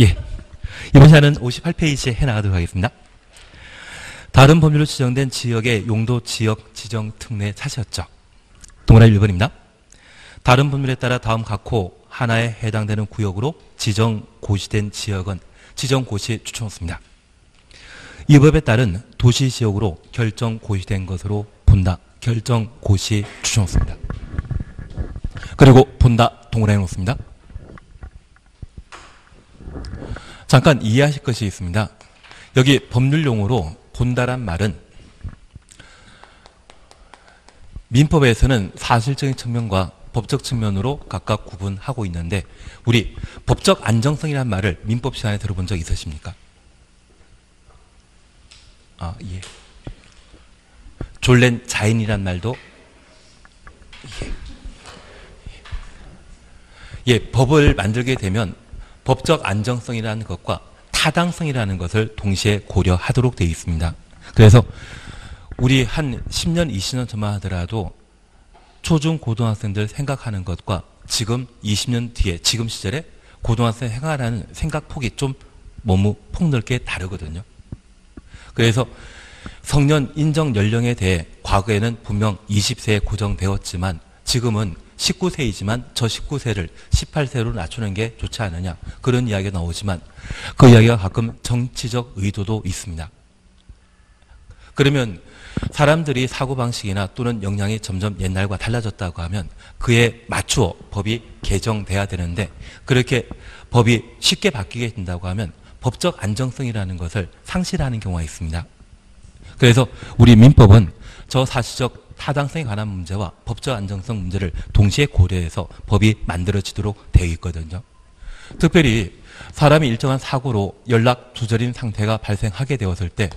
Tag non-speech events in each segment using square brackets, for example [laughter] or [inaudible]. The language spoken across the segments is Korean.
예. 이번 시간은 58페이지에 해나가도록 하겠습니다. 다른 법률로 지정된 지역의 용도 지역 지정 특례 차시였죠. 동그라미 1번입니다. 다른 법률에 따라 다음 각호 하나에 해당되는 구역으로 지정 고시된 지역은 지정 고시 추천했습니다. 이 법에 따른 도시 지역으로 결정 고시된 것으로 본다. 결정 고시 추천했습니다. 그리고 본다 동그라미 놓습니다. 잠깐 이해하실 것이 있습니다. 여기 법률 용어로 본다란 말은 민법에서는 사실적인 측면과 법적 측면으로 각각 구분하고 있는데 우리 법적 안정성이란 말을 민법 시간에 들어본 적 있으십니까? 아, 예. 졸렌 자인이란 말도 예. 예, 법을 만들게 되면 법적 안정성이라는 것과 타당성이라는 것을 동시에 고려하도록 되어 있습니다. 그래서 우리 한 10년, 20년 전만 하더라도 초중 고등학생들 생각하는 것과 지금 20년 뒤에 지금 시절에 고등학생 생활하는 생각 폭이 좀 너무 폭넓게 다르거든요. 그래서 성년 인정 연령에 대해 과거에는 분명 20세에 고정되었지만 지금은 19세이지만 저 19세를 18세로 낮추는 게 좋지 않느냐 그런 이야기가 나오지만 그 이야기가 가끔 정치적 의도도 있습니다. 그러면 사람들이 사고방식이나 또는 역량이 점점 옛날과 달라졌다고 하면 그에 맞추어 법이 개정돼야 되는데 그렇게 법이 쉽게 바뀌게 된다고 하면 법적 안정성이라는 것을 상실하는 경우가 있습니다. 그래서 우리 민법은 저 사실적 타당성에 관한 문제와 법적 안정성 문제를 동시에 고려해서 법이 만들어지도록 되어 있거든요. 특별히 사람이 일정한 사고로 연락 두절인 상태가 발생하게 되었을 때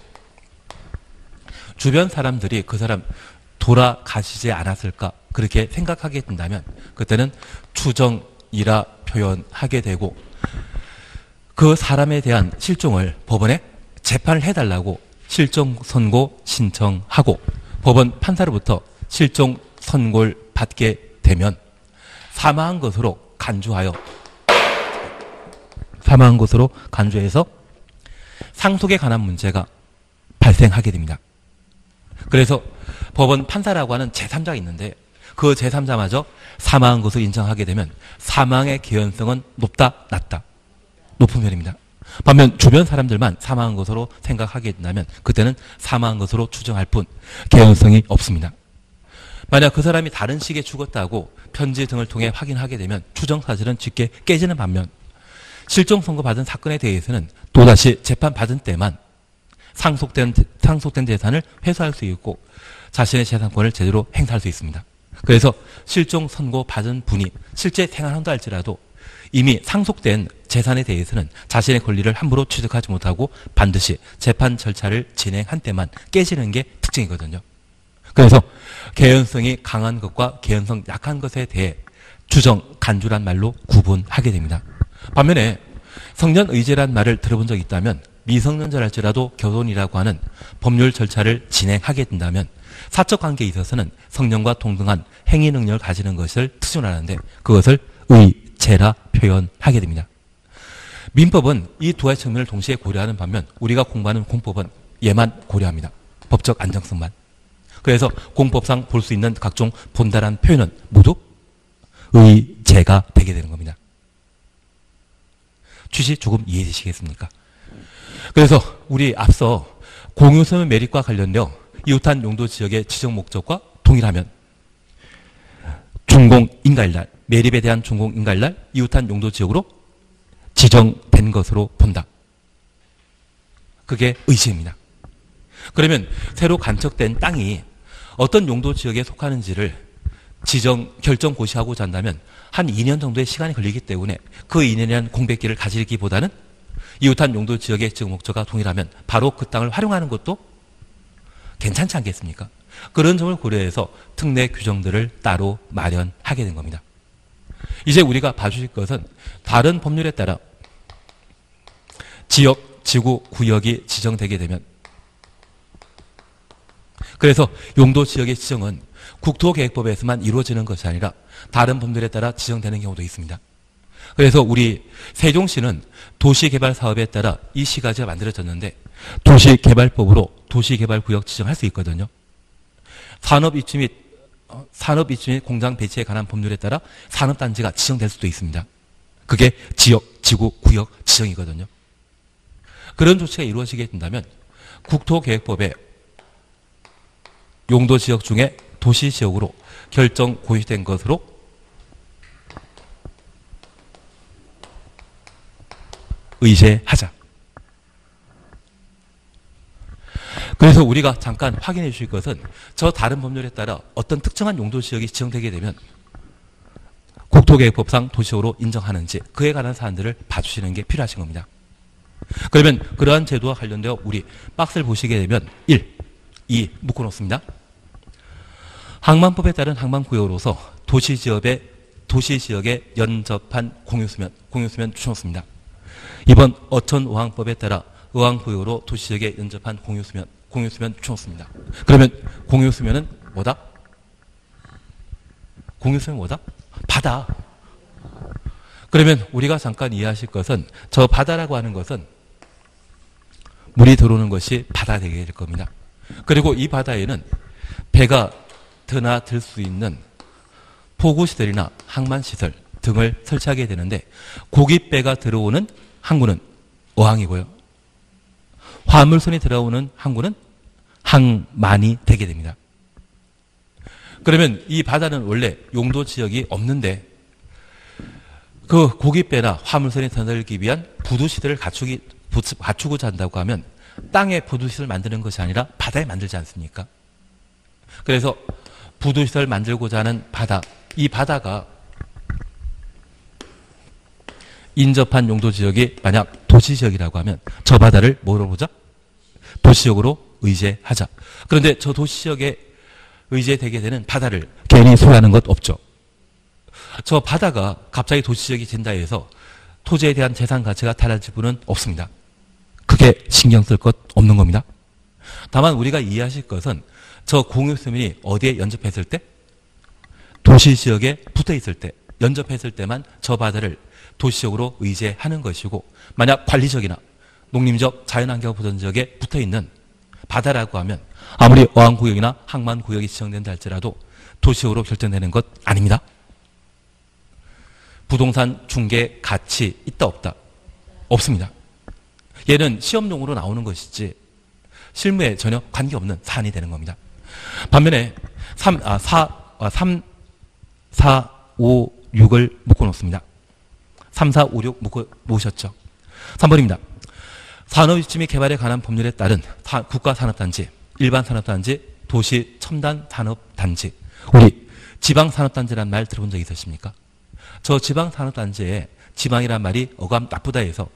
주변 사람들이 그 사람 돌아가시지 않았을까 그렇게 생각하게 된다면 그때는 추정이라 표현하게 되고 그 사람에 대한 실종을 법원에 재판을 해달라고 실종 선고 신청하고 법원 판사로부터 실종 선고를 받게 되면 사망한 것으로 간주하여 사망한 것으로 간주해서 상속에 관한 문제가 발생하게 됩니다. 그래서 법원 판사라고 하는 제3자가 있는데 그 제3자마저 사망한 것을 인정하게 되면 사망의 개연성은 높다, 낮다. 높은 편입니다. 반면 주변 사람들만 사망한 것으로 생각하게 된다면 그때는 사망한 것으로 추정할 뿐 개연성이 없습니다. 만약 그 사람이 다른 시기에 죽었다고 편지 등을 통해 확인하게 되면 추정 사실은 쉽게 깨지는 반면 실종 선고 받은 사건에 대해서는 또다시 재판 받은 때만 상속된 상속된 재산을 회수할 수 있고 자신의 재산권을 제대로 행사할 수 있습니다. 그래서 실종 선고 받은 분이 실제 생활한다 할지라도 이미 상속된 재산에 대해서는 자신의 권리를 함부로 취득하지 못하고 반드시 재판 절차를 진행한 때만 깨지는 게 특징이거든요. 그래서 개연성이 강한 것과 개연성 약한 것에 대해 주정, 간주란 말로 구분하게 됩니다. 반면에 성년 의제란 말을 들어본 적이 있다면 미성년자랄지라도 결혼이라고 하는 법률 절차를 진행하게 된다면 사적 관계에 있어서는 성년과 동등한 행위 능력을 가지는 것을 특징하는데 그것을 의제라 표현하게 됩니다. 민법은 이 두 가지 측면을 동시에 고려하는 반면 우리가 공부하는 공법은 얘만 고려합니다. 법적 안정성만. 그래서 공법상 볼 수 있는 각종 본다란 표현은 모두 의제가 되게 되는 겁니다. 취지 조금 이해되시겠습니까? 그래서 우리 앞서 공유소멸 매립과 관련되어 이웃한 용도 지역의 지정 목적과 동일하면 준공 인가일날 매립에 대한 준공 인가일날 이웃한 용도 지역으로 지정된 것으로 본다. 그게 의지입니다. 그러면 새로 간척된 땅이 어떤 용도 지역에 속하는지를 지정 결정 고시하고자 한다면 한 2년 정도의 시간이 걸리기 때문에 그 2년이라는 공백기를 가지기보다는 이웃한 용도 지역의 지정 목적과 동일하면 바로 그 땅을 활용하는 것도 괜찮지 않겠습니까? 그런 점을 고려해서 특례 규정들을 따로 마련하게 된 겁니다. 이제 우리가 봐주실 것은 다른 법률에 따라 지역, 지구, 구역이 지정되게 되면 그래서 용도 지역의 지정은 국토계획법에서만 이루어지는 것이 아니라 다른 법률에 따라 지정되는 경우도 있습니다. 그래서 우리 세종시는 도시개발 사업에 따라 이 시가지가 만들어졌는데 도시개발법으로 도시개발구역 지정할 수 있거든요. 산업 입지 및 어, 산업 입지 및 공장 배치에 관한 법률에 따라 산업단지가 지정될 수도 있습니다. 그게 지역, 지구, 구역 지정이거든요. 그런 조치가 이루어지게 된다면 국토계획법에 용도 지역 중에 도시 지역으로 결정 고시된 것으로 의제하자. 그래서 우리가 잠깐 확인해 주실 것은 저 다른 법률에 따라 어떤 특정한 용도 지역이 지정되게 되면 국토계획법상 도시적으로 인정하는지 그에 관한 사안들을 봐주시는 게 필요하신 겁니다. 그러면 그러한 제도와 관련되어 우리 박스를 보시게 되면 1, 2 묶어놓습니다. 항만법에 따른 항만구역으로서 도시지역의 도시지역에 연접한 공유수면, 공유수면 주셨습니다. 이번 어천오항법에 따라 의왕구역으로 도시지역에 연접한 공유수면, 공유수면 주었습니다. 그러면 공유수면은 뭐다? 공유수면 뭐다? 바다. 그러면 우리가 잠깐 이해하실 것은 저 바다라고 하는 것은 물이 들어오는 것이 바다 되게 될 겁니다. 그리고 이 바다에는 배가 드나 들 수 있는 포구시설이나 항만시설 등을 설치하게 되는데 고깃배가 들어오는 항구는 어항이고요. 화물선이 들어오는 항구는 항만이 되게 됩니다. 그러면 이 바다는 원래 용도 지역이 없는데 그 고깃배나 화물선이 드나들기 위한 부두시설을 갖추기, 갖추고자 한다고 하면 땅에 부두시설을 만드는 것이 아니라 바다에 만들지 않습니까? 그래서 부두시설 만들고자 하는 바다, 이 바다가 인접한 용도 지역이 만약 도시 지역이라고 하면 저 바다를 뭐로 보자? 도시 지역으로 의제하자. 그런데 저 도시 지역에 의제되게 되는 바다를 괜히 소유하는 것 없죠. 저 바다가 갑자기 도시 지역이 된다 해서 토지에 대한 재산 가치가 달라질 분은 없습니다. 그게 신경 쓸 것 없는 겁니다. 다만 우리가 이해하실 것은 저 공유수면이 어디에 연접했을 때? 도시 지역에 붙어 있을 때, 연접했을 때만 저 바다를 도시적으로 의제하는 것이고 만약 관리적이나 농림적 자연환경 보전 지역에 붙어 있는 바다라고 하면 아무리 어항구역이나 항만구역이 지정된다 할지라도 도시적으로 결정되는 것 아닙니다. 부동산 중개 가치 있다 없다? 없습니다. 얘는 시험용으로 나오는 것이지 실무에 전혀 관계없는 사안이 되는 겁니다. 반면에 3, 아, 4, 아, 3, 4, 5, 6을 묶어놓습니다. 3, 4, 5, 6 묶어 놓으셨죠. 3번입니다. 산업유치 및 개발에 관한 법률에 따른 국가산업단지, 일반산업단지, 도시 첨단 산업 단지, 우리 지방 산업 단지란 말 들어본 적 있으십니까? 저 지방 산업 단지에 지방이란 말이 어감 나쁘다 해서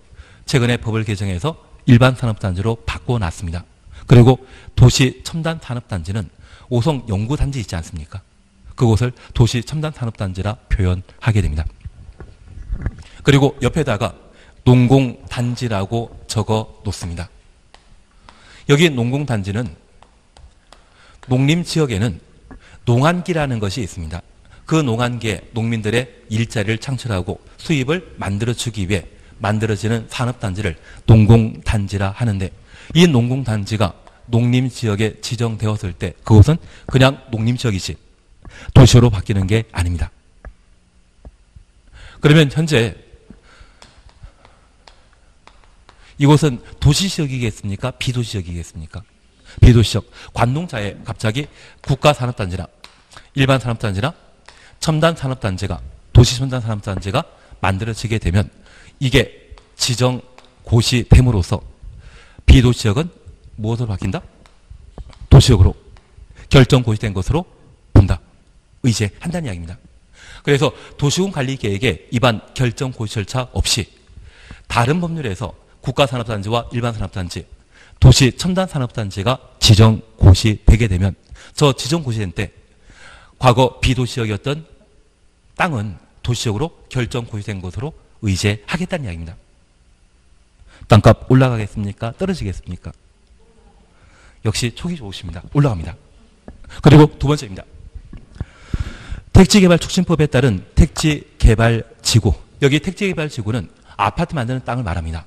최근에 법을 개정해서 일반 산업단지로 바꿔놨습니다. 그리고 도시 첨단 산업단지는 오성 연구단지 있지 않습니까? 그곳을 도시 첨단 산업단지라 표현하게 됩니다. 그리고 옆에다가 농공단지라고 적어 놓습니다. 여기 농공단지는 농림 지역에는 농한기라는 것이 있습니다. 그 농한기에 농민들의 일자리를 창출하고 수입을 만들어주기 위해 만들어지는 산업단지를 농공단지라 하는데 이 농공단지가 농림지역에 지정되었을 때 그것은 그냥 농림지역이지 도시로 바뀌는 게 아닙니다. 그러면 현재 이곳은 도시지역이겠습니까? 비도시지역이겠습니까? 비도시적 관농자에 갑자기 국가산업단지나 일반산업단지나 첨단산업단지가 도시첨단산업단지가 만들어지게 되면 이게 지정 고시 됨으로써 비도시역은 무엇으로 바뀐다? 도시역으로 결정 고시된 것으로 본다. 의제한다는 이야기입니다. 그래서 도시군 관리 계획에 입안 결정 고시 절차 없이 다른 법률에서 국가산업단지와 일반산업단지, 도시 첨단산업단지가 지정 고시 되게 되면 저 지정 고시된 때 과거 비도시역이었던 땅은 도시역으로 결정 고시된 것으로 의제하겠다는 이야기입니다. 땅값 올라가겠습니까? 떨어지겠습니까? 역시 촉이 좋으십니다. 올라갑니다. 그리고 두 번째입니다. 택지개발촉진법에 따른 택지개발지구, 여기 택지개발지구는 아파트 만드는 땅을 말합니다.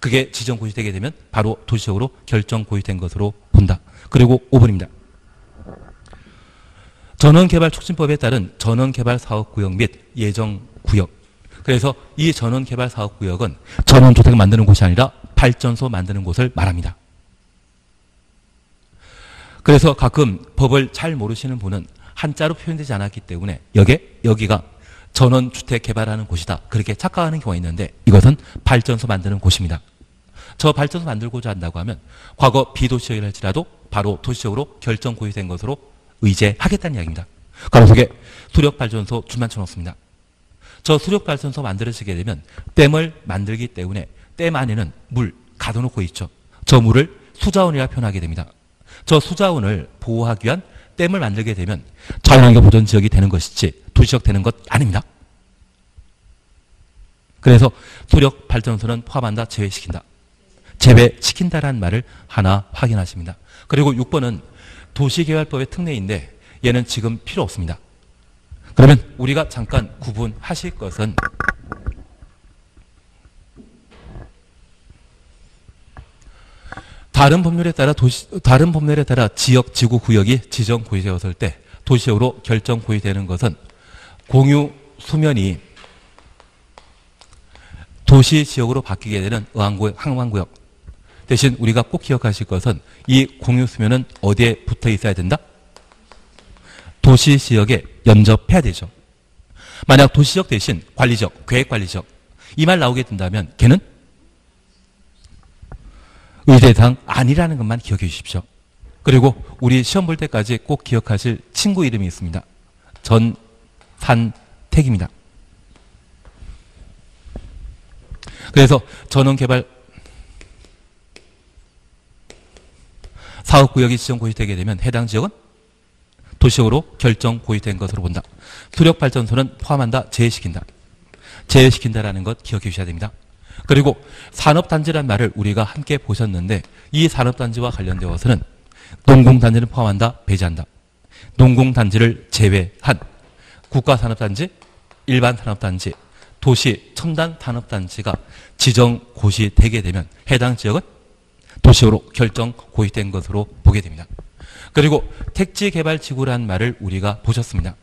그게 지정 고시되게 되면 바로 도시적으로 결정 고시된 것으로 본다. 그리고 5번입니다. 전원개발촉진법에 따른 전원개발사업구역 및 예정구역. 그래서 이 전원 개발 사업 구역은 전원 주택을 만드는 곳이 아니라 발전소 만드는 곳을 말합니다. 그래서 가끔 법을 잘 모르시는 분은 한자로 표현되지 않았기 때문에 여기 여기가 전원 주택 개발하는 곳이다. 그렇게 착각하는 경우가 있는데 이것은 발전소 만드는 곳입니다. 저 발전소 만들고자 한다고 하면 과거 비도시적이랄지라도 바로 도시적으로 결정 고의된 것으로 의제하겠다는 이야기입니다. 가로 속에 수력 발전소 줄만 쳐놓습니다. 저 수력 발전소 만들어지게 되면 댐을 만들기 때문에 댐 안에는 물 가둬놓고 있죠. 저 물을 수자원이라 표현하게 됩니다. 저 수자원을 보호하기 위한 댐을 만들게 되면 자연환경 보전 지역이 되는 것이지 도시적 되는 것 아닙니다. 그래서 수력 발전소는 포함한다, 제외시킨다. 제외시킨다라는 말을 하나 확인하십니다. 그리고 6번은 도시개발법의 특례인데 얘는 지금 필요 없습니다. 그러면 우리가 잠깐 구분하실 것은 다른 법률에 따라 도시, 다른 법률에 따라 지역, 지구, 구역이 지정 고유되었을 때 도시역으로 결정 고유되는 것은 공유 수면이 도시 지역으로 바뀌게 되는 의왕구역, 항만구역. 대신 우리가 꼭 기억하실 것은 이 공유 수면은 어디에 붙어 있어야 된다? 도시 지역에 연접해야 되죠. 만약 도시적 대신 관리적, 계획관리적 이 말 나오게 된다면 걔는 의대당 아니라는 것만 기억해 주십시오. 그리고 우리 시험 볼 때까지 꼭 기억하실 친구 이름이 있습니다. 전산택입니다. 그래서 전원개발 사업구역이 지정 고시되게 되면 해당 지역은 도시적으로 결정 고시된 것으로 본다. 수력 발전소는 포함한다, 제외시킨다. 제외시킨다라는 것 기억해 주셔야 됩니다. 그리고 산업단지란 말을 우리가 함께 보셨는데 이 산업단지와 관련되어서는 농공단지를 포함한다, 배제한다. 농공단지를 제외한 국가산업단지, 일반산업단지, 도시 첨단 산업단지가 지정 고시되게 되면 해당 지역은 도시로 결정 고시된 것으로 보게 됩니다. 그리고 택지 개발 지구라는 말을 우리가 보셨습니다.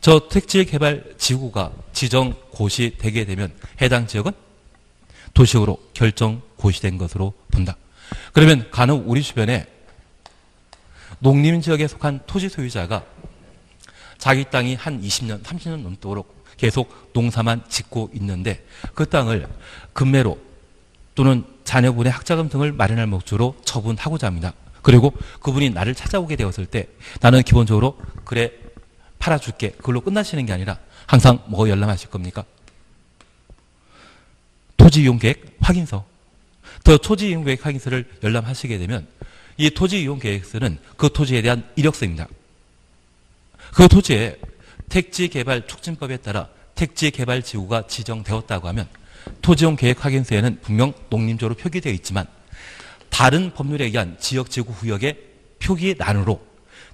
저 택지 개발 지구가 지정 고시 되게 되면 해당 지역은 도시로 결정 고시된 것으로 본다. 그러면 간혹 우리 주변에 농림 지역에 속한 토지 소유자가 자기 땅이 한 20년, 30년 넘도록 계속 농사만 짓고 있는데 그 땅을 금매로 또는 자녀분의 학자금 등을 마련할 목적으로 처분하고자 합니다. 그리고 그분이 나를 찾아오게 되었을 때 나는 기본적으로 그래 팔아줄게 그걸로 끝나시는 게 아니라 항상 뭐 열람하실 겁니까? 토지 이용 계획 확인서. 더 토지 이용 계획 확인서를 열람하시게 되면 이 토지 이용 계획서는 그 토지에 대한 이력서입니다. 그 토지에 택지 개발 촉진법에 따라 택지 개발 지구가 지정되었다고 하면 토지용 계획 확인서에는 분명 농림조로 표기되어 있지만 다른 법률에 의한 지역 지구 구역의 표기 난으로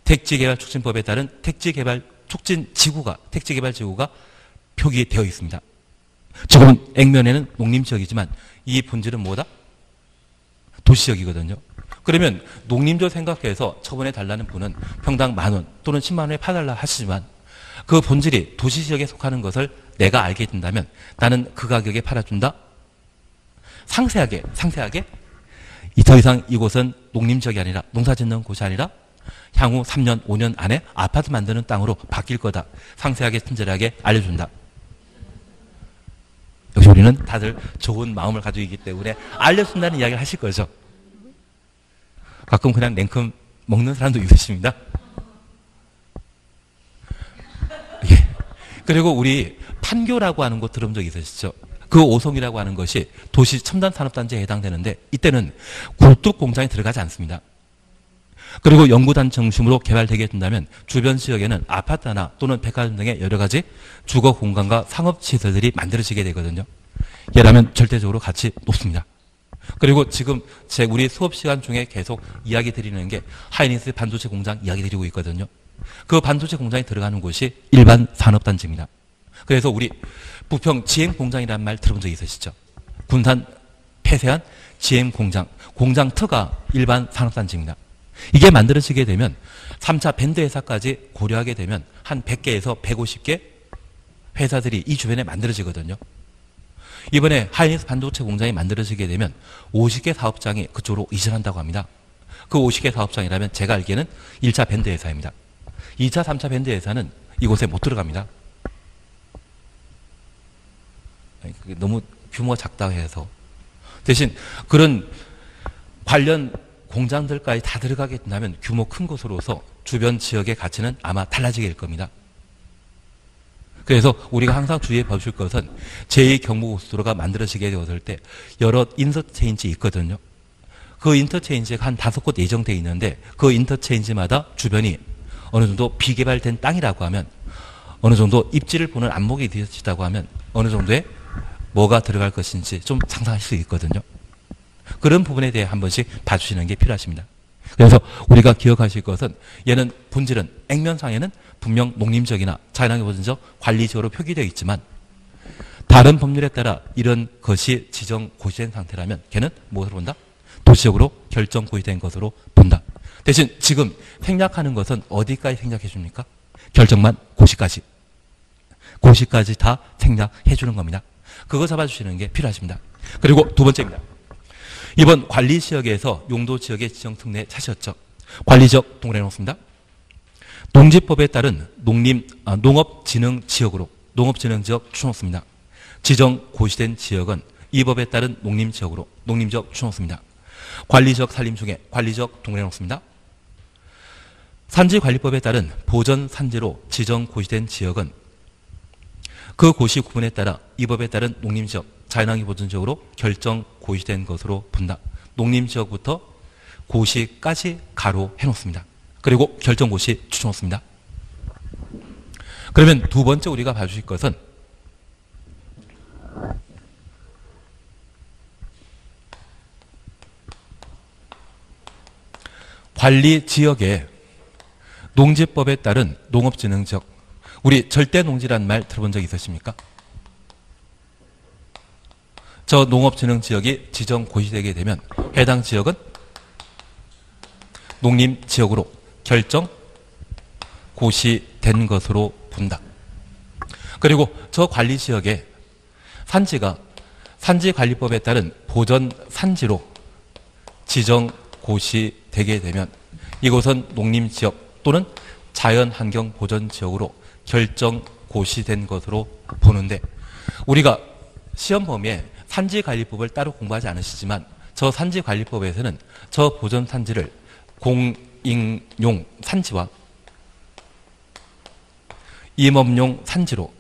택지 개발 촉진법에 따른 택지 개발 촉진 지구가 택지 개발 지구가 표기되어 있습니다. 지금은 액면에는 농림 지역이지만 이 본질은 뭐다? 도시 지역이거든요. 그러면 농림조 생각해서 처분해 달라는 분은 평당 만 원 또는 10만 원에 파달라 하시지만 그 본질이 도시 지역에 속하는 것을 내가 알게 된다면 나는 그 가격에 팔아준다? 상세하게, 상세하게 더 이상 이곳은 농림 지역이 아니라 농사 짓는 곳이 아니라 향후 3년, 5년 안에 아파트 만드는 땅으로 바뀔 거다. 상세하게, 친절하게 알려준다. 역시 우리는 다들 좋은 마음을 가지고 있기 때문에 알려준다는 이야기를 하실 거죠. 가끔 그냥 냉큼 먹는 사람도 있으십니다. 예. 그리고 우리 판교라고 하는 곳 들은 적 있으시죠? 그 오송이라고 하는 것이 도시 첨단 산업단지에 해당되는데 이때는 굴뚝 공장이 들어가지 않습니다. 그리고 연구단 중심으로 개발되게 된다면 주변 지역에는 아파트나 또는 백화점 등의 여러 가지 주거 공간과 상업 시설들이 만들어지게 되거든요. 얘라면 절대적으로 가치 높습니다. 그리고 지금 제 우리 수업 시간 중에 계속 이야기 드리는 게 하이닉스 반도체 공장 이야기 드리고 있거든요. 그 반도체 공장이 들어가는 곳이 일반 산업단지입니다. 그래서 우리 부평 지행 공장이라는 말 들어본 적 있으시죠? 군산 폐쇄한 지행 공장, 공장 터가 일반 산업단지입니다. 이게 만들어지게 되면 3차 밴드 회사까지 고려하게 되면 한 100개에서 150개 회사들이 이 주변에 만들어지거든요. 이번에 하이닉스 반도체 공장이 만들어지게 되면 50개 사업장이 그쪽으로 이전한다고 합니다. 그 50개 사업장이라면 제가 알기에는 1차 밴드 회사입니다. 2차, 3차 밴드 회사는 이곳에 못 들어갑니다. 너무 규모가 작다 해서. 대신 그런 관련 공장들까지 다 들어가게 된다면 규모 큰 곳으로서 주변 지역의 가치는 아마 달라지게 될 겁니다. 그래서 우리가 항상 주의해 보실 것은 제2 경부고속도로가 만들어지게 되었을 때 여러 인터체인지 있거든요. 그 인터체인지가 한 다섯 곳 예정되어 있는데 그 인터체인지마다 주변이 어느 정도 비개발된 땅이라고 하면 어느 정도 입지를 보는 안목이 되어지다고 하면 어느 정도의 뭐가 들어갈 것인지 좀 상상할 수 있거든요. 그런 부분에 대해 한 번씩 봐주시는 게 필요하십니다. 그래서 우리가 기억하실 것은 얘는 본질은 액면상에는 분명 농림적이나 자연환경 보전적 관리적으로 표기되어 있지만 다른 법률에 따라 이런 것이 지정 고시된 상태라면 걔는 무엇으로 본다? 도시적으로 결정 고시된 것으로 본다. 대신 지금 생략하는 것은 어디까지 생략해 줍니까? 결정만 고시까지. 고시까지 다 생략해 주는 겁니다. 그거 잡아주시는 게 필요하십니다. 그리고 두 번째입니다. 이번 관리 지역에서 용도 지역의 지정 특례 차셨죠. 관리적 동그라미 놓습니다. 농지법에 따른 농림 아, 농업진흥 지역으로 농업진흥 지역 추놓습니다. 지정 고시된 지역은 이 법에 따른 농림 지역으로 농림 지역 추놓습니다. 관리적 산림 중에 관리적 동그라미 놓습니다. 산지관리법에 따른 보전 산지로 지정 고시된 지역은 그 고시 구분에 따라 이 법에 따른 농림지역 자연환경 보전지역으로 결정 고시된 것으로 본다. 농림지역부터 고시까지 가로 해놓습니다. 그리고 결정 고시 추천했습니다. 그러면 두 번째 우리가 봐주실 것은 관리 지역에 농지법에 따른 농업진흥지역 우리 절대 농지란 말 들어본 적 있으십니까? 저 농업진흥지역이 지정 고시되게 되면 해당 지역은 농림지역으로 결정 고시된 것으로 본다. 그리고 저 관리지역에 산지가 산지관리법에 따른 보전 산지로 지정 고시되게 되면 이곳은 농림지역 또는 자연환경보전지역으로 결정 고시된 것으로 보는데 우리가 시험 범위에 산지관리법을 따로 공부하지 않으시지만 저 산지관리법에서는 저 보전 산지를 공익용 산지와 임업용 산지로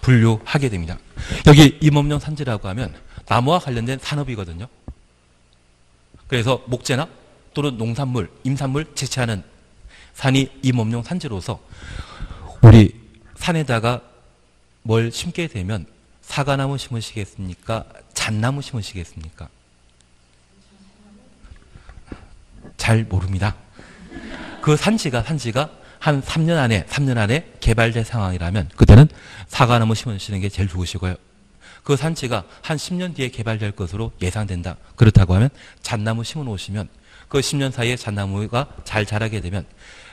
분류하게 됩니다. 여기 임업용 산지라고 하면 나무와 관련된 산업이거든요. 그래서 목재나 또는 농산물, 임산물 채취하는 산이 임업용 산지로서 우리 산에다가 뭘 심게 되면 사과나무 심으시겠습니까? 잣나무 심으시겠습니까? 잘 모릅니다. 그 산지가 산지가 한 3년 안에 3년 안에 개발될 상황이라면 그때는 사과나무 심으시는 게 제일 좋으시고요. 그 산지가 한 10년 뒤에 개발될 것으로 예상된다. 그렇다고 하면 잣나무 심어 놓으시면 그 10년 사이에 잣나무가 잘 자라게 되면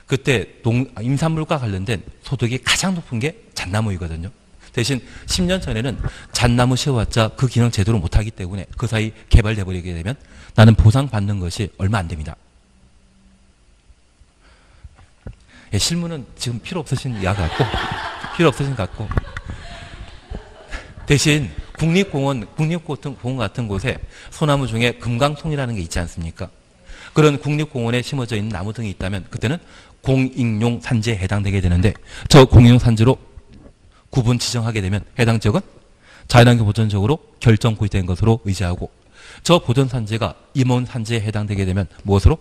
그때 농, 임산물과 관련된 소득이 가장 높은 게 잣나무이거든요. 대신 10년 전에는 잣나무 씌워봤자 그 기능 제대로 못하기 때문에 그 사이 개발돼 버리게 되면 나는 보상받는 것이 얼마 안 됩니다. 예, 실무는 지금 필요 없으신 야 같고 필요 없으신 것 같고 대신 국립공원, 국립공원 같은 곳에 소나무 중에 금강송이라는 게 있지 않습니까? 그런 국립공원에 심어져 있는 나무 등이 있다면 그때는 공익용 산지에 해당되게 되는데 저 공익용 산지로 구분 지정하게 되면 해당 지역은 자연환경 보전적으로 결정 고시된 것으로 의지하고 저 보전 산지가 임원 산지에 해당되게 되면 무엇으로?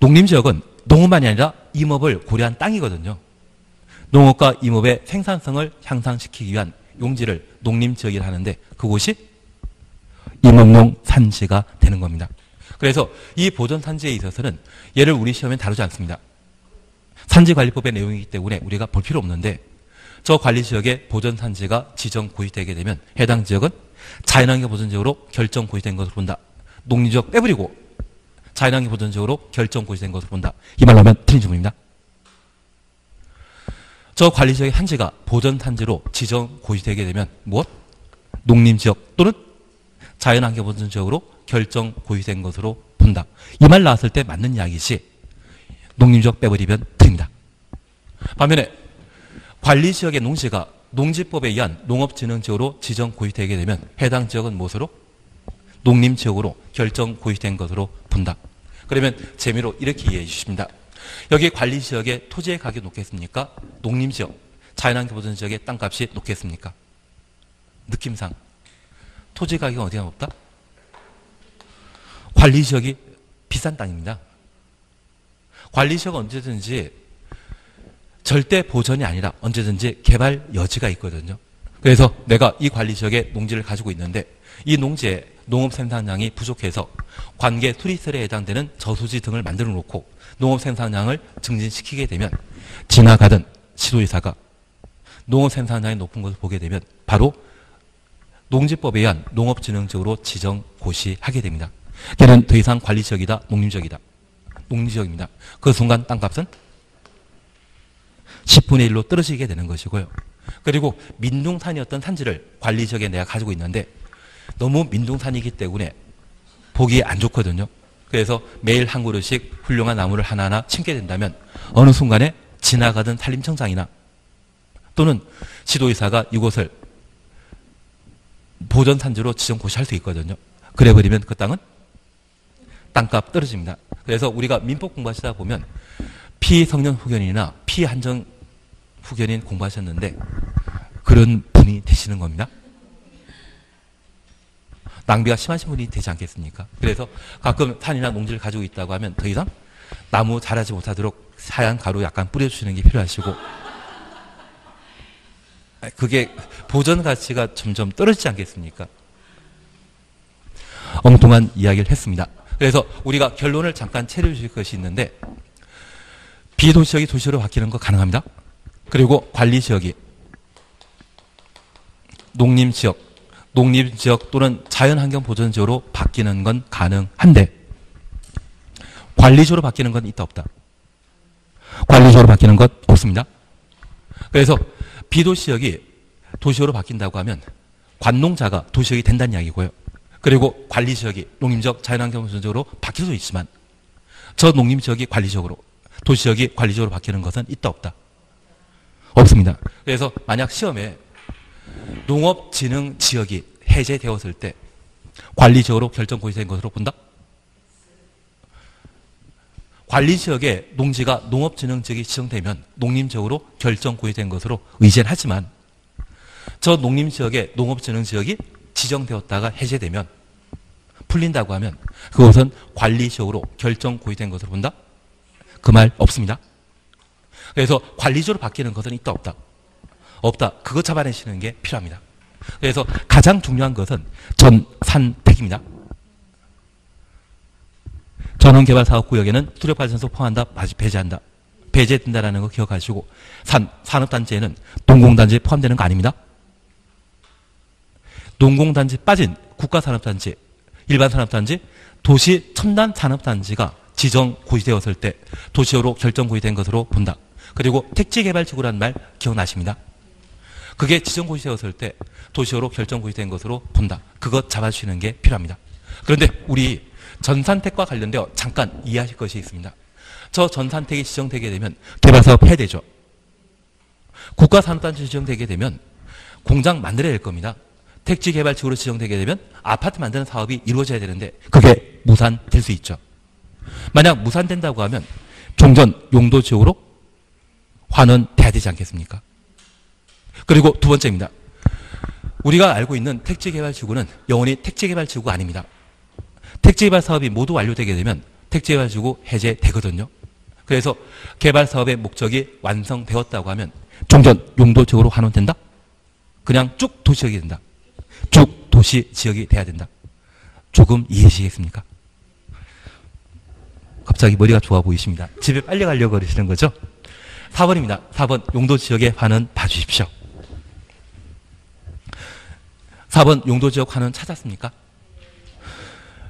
농림 지역은 농업만이 아니라 임업을 고려한 땅이거든요. 농업과 임업의 생산성을 향상시키기 위한 용지를 농림 지역이라 하는데 그곳이 임업용 산지가 되는 겁니다. 그래서 이 보존 산지에 있어서는 얘를 우리 시험에 다루지 않습니다. 산지관리법의 내용이기 때문에 우리가 볼 필요 없는데 저 관리 지역의 보존 산지가 지정 고시되게 되면 해당 지역은 자연환경 보존 지역으로 결정 고시된 것으로 본다. 농림지역 빼버리고 자연환경 보존 지역으로 결정 고시된 것으로 본다. 이 말로 하면 틀린 질문입니다. 저 관리 지역의 한지가 보존 산지로 지정 고시되게 되면 무엇? 농림지역 또는 자연환경 보존 지역으로 결정 고시된 것으로 본다. 이 말 나왔을 때 맞는 이야기지 농림지역 빼버리면 틀립니다. 반면에 관리 지역의 농지가 농지법에 의한 농업진흥지역으로 지정 고시되게 되면 해당 지역은 무엇으로? 농림지역으로 결정 고시된 것으로 본다. 그러면 재미로 이렇게 이해해 주십니다. 여기 관리 지역의 토지의 가격이 높겠습니까? 농림 지역, 자연환경 보존 지역의 땅값이 높겠습니까? 느낌상 토지 가격은 어디가 높다? 관리 지역이 비싼 땅입니다. 관리 지역은 언제든지 절대 보전이 아니라 언제든지 개발 여지가 있거든요. 그래서 내가 이 관리 지역에 농지를 가지고 있는데 이 농지에 농업 생산량이 부족해서 관계 수리설에 해당되는 저수지 등을 만들어 놓고 농업 생산량을 증진시키게 되면 지나가던 시도의사가 농업 생산량이 높은 것을 보게 되면 바로 농지법에 의한 농업진흥적으로 지정 고시하게 됩니다. 걔는 더 이상 관리 지역이다, 농림 지역이다. 농림 지역입니다. 그 순간 땅값은 10분의 1로 떨어지게 되는 것이고요. 그리고 민둥산이었던 산지를 관리 지역에 내가 가지고 있는데 너무 민둥산이기 때문에 보기 안 좋거든요. 그래서 매일 한 그루씩 훌륭한 나무를 하나하나 심게 된다면 어느 순간에 지나가던 산림청장이나 또는 지도의사가 이곳을 보전산지로 지정 고시할 수 있거든요. 그래 버리면 그 땅은 땅값 떨어집니다. 그래서 우리가 민법 공부하시다 보면 피성년 후견이나 피한정 후견인 공부하셨는데 그런 분이 되시는 겁니다. 낭비가 심하신 분이 되지 않겠습니까? 그래서 가끔 산이나 농지를 가지고 있다고 하면 더 이상 나무 자라지 못하도록 하얀 가루 약간 뿌려주시는 게 필요하시고 그게 보전 가치가 점점 떨어지지 않겠습니까? 엉뚱한 이야기를 했습니다. 그래서 우리가 결론을 잠깐 채려주실 것이 있는데 비도시역이 도시로 바뀌는 거 가능합니다. 그리고 관리지역이 농림지역, 농림지역 또는 자연환경보전지역으로 바뀌는 건 가능한데 관리지역으로 바뀌는 건 있다 없다. 관리지역으로 바뀌는 것 없습니다. 그래서 비도시역이 도시역으로 바뀐다고 하면 관농자가 도시역이 된다는 이야기고요. 그리고 관리 지역이 농림지역 자연환경보전지역으로 바뀔 수 있지만 저 농림 지역이 관리 지역으로 도시역이 관리적으로 바뀌는 것은 있다 없다? 없습니다. 그래서 만약 시험에 농업진흥 지역이 해제되었을 때 관리 지역으로 결정 고시된 것으로 본다? 관리 지역에 농지가 농업진흥 지역이 지정되면 농림 지역으로 결정 고시된 것으로 의제는 하지만 저 농림 지역에 농업진흥 지역이 지정되었다가 해제되면 풀린다고 하면 그것은 관리지역으로 결정 고시된 것으로 본다? 그 말 없습니다. 그래서 관리적으로 바뀌는 것은 있다 없다. 없다. 그거 잡아내시는 게 필요합니다. 그래서 가장 중요한 것은 전산택입니다. 전원개발사업구역에는 수력발전소 포함한다, 배제한다. 배제된다라는 거 기억하시고 산, 산업단지에는 동공단지에 포함되는 거 아닙니다. 농공단지 빠진 국가산업단지, 일반산업단지, 도시 첨단 산업단지가 지정 고시되었을 때 도시로 결정 고시된 것으로 본다. 그리고 택지개발지구라는 말 기억나십니다. 그게 지정 고시되었을 때 도시로 결정 고시된 것으로 본다. 그것 잡아주시는 게 필요합니다. 그런데 우리 전산택과 관련되어 잠깐 이해하실 것이 있습니다. 저 전산택이 지정되게 되면 개발사업 해야 되죠. 국가산업단지 지정되게 되면 공장 만들어야 될 겁니다. 택지 개발지구로 지정되게 되면 아파트 만드는 사업이 이루어져야 되는데 그게 무산될 수 있죠. 만약 무산된다고 하면 종전 용도 지역으로 환원돼야 되지 않겠습니까? 그리고 두 번째입니다. 우리가 알고 있는 택지 개발 지구는 영원히 택지 개발 지구가 아닙니다. 택지 개발 사업이 모두 완료되게 되면 택지 개발 지구 해제되거든요. 그래서 개발 사업의 목적이 완성되었다고 하면 종전 용도 지역으로 환원된다? 그냥 쭉 도시지역이 된다. 쭉 도시 지역이 돼야 된다. 조금 이해하시겠습니까? 갑자기 머리가 좋아 보이십니다. 집에 빨리 가려고 그러시는 거죠? 4번입니다. 4번 용도 지역의 환원 봐주십시오. 4번 용도 지역 환원 찾았습니까?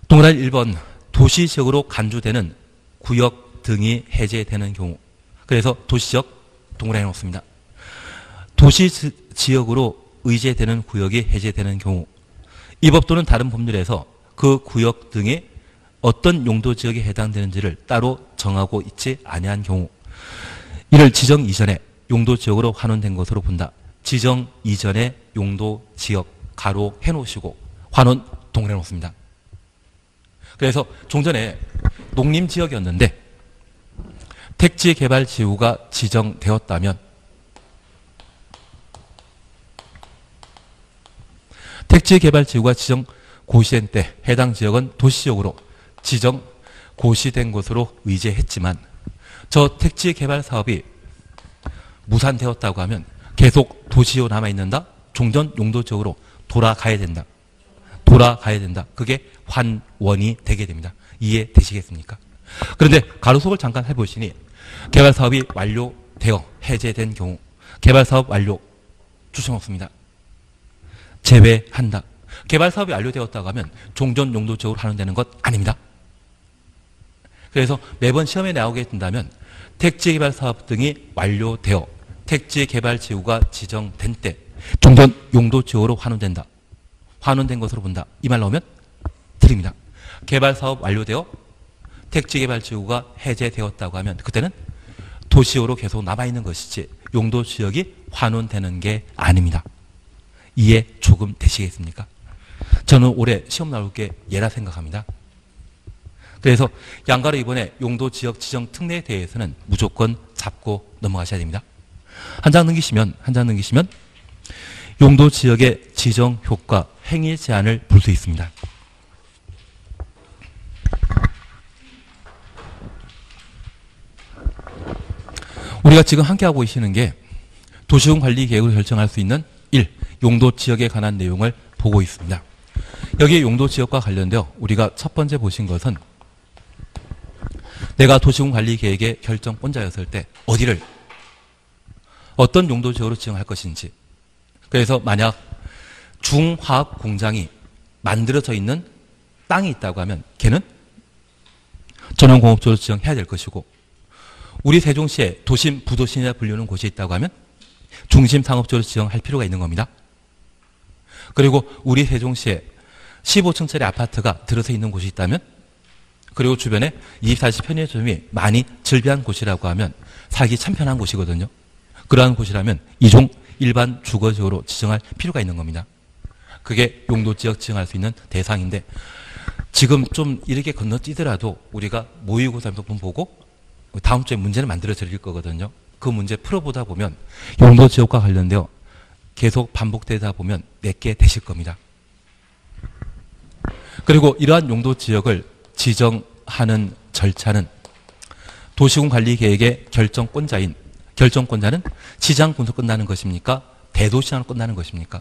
동그라미 1번 도시 지역으로 간주되는 구역 등이 해제되는 경우 그래서 도시적 동그라미 놓습니다. 도시 지역으로 의제되는 구역이 해제되는 경우 이 법 또는 다른 법률에서 그 구역 등이 어떤 용도 지역에 해당되는지를 따로 정하고 있지 아니한 경우 이를 지정 이전에 용도 지역으로 환원된 것으로 본다. 지정 이전에 용도 지역 가로 해놓으시고 환원 동그래 놓습니다. 그래서 종전에 농림 지역이었는데 택지 개발 지구가 지정되었다면 택지개발지구가 지정 고시된 때 해당 지역은 도시지역으로 지정 고시된 것으로 의제했지만 저 택지개발 사업이 무산되었다고 하면 계속 도시로 남아있는다? 종전 용도 지역으로 돌아가야 된다. 돌아가야 된다. 그게 환원이 되게 됩니다. 이해되시겠습니까? 그런데 가로속을 잠깐 해보시니 개발 사업이 완료되어 해제된 경우 개발 사업 완료 주청 없습니다. 제외한다. 개발 사업이 완료되었다고 하면 종전 용도적으로 하는 것 아닙니다. 그래서 매번 시험에 나오게 된다면 택지 개발 사업 등이 완료되어 택지 개발 지구가 지정된 때 종전 용도 지역으로 환원된다. 환원된 것으로 본다. 이 말 나오면 드립니다. 개발 사업 완료되어 택지 개발 지구가 해제되었다고 하면 그때는 도시로 계속 남아 있는 것이지 용도 지역이 환원되는 게 아닙니다. 이해 조금 되시겠습니까? 저는 올해 시험 나올 게 예라 생각합니다. 그래서 양가로 이번에 용도 지역 지정 특례에 대해서는 무조건 잡고 넘어가셔야 됩니다. 한 장 넘기시면 한 장 넘기시면 용도 지역의 지정 효과 행위 제한을 볼 수 있습니다. 우리가 지금 함께 하고 계시는 게 도시군 관리 계획을 결정할 수 있는 1. 용도 지역에 관한 내용을 보고 있습니다. 여기 용도 지역과 관련되어 우리가 첫 번째 보신 것은 내가 도시군 관리 계획의 결정권자였을 때 어디를 어떤 용도 지역으로 지정할 것인지 그래서 만약 중화학 공장이 만들어져 있는 땅이 있다고 하면 걔는 전원공업소로 지정해야 될 것이고 우리 세종시에 도심 부도심이라 불리는 곳이 있다고 하면 중심 상업적으로 지정할 필요가 있는 겁니다. 그리고 우리 세종시에 15층짜리 아파트가 들어서 있는 곳이 있다면 그리고 주변에 24시 편의점이 많이 즐비한 곳이라고 하면 살기 참 편한 곳이거든요. 그러한 곳이라면 이종 일반 주거지역으로 지정할 필요가 있는 겁니다. 그게 용도지역 지정할 수 있는 대상인데 지금 좀 이렇게 건너뛰더라도 우리가 모의고사 몇번 보고 다음 주에 문제를 만들어 드릴 거거든요. 그 문제 풀어보다 보면 용도지역과 관련되어 계속 반복되다 보면 몇개 되실 겁니다. 그리고 이러한 용도 지역을 지정하는 절차는 도시군 관리 계획의 결정권자인 결정권자는 시장 분석 끝나는 것입니까? 대도시장 끝나는 것입니까?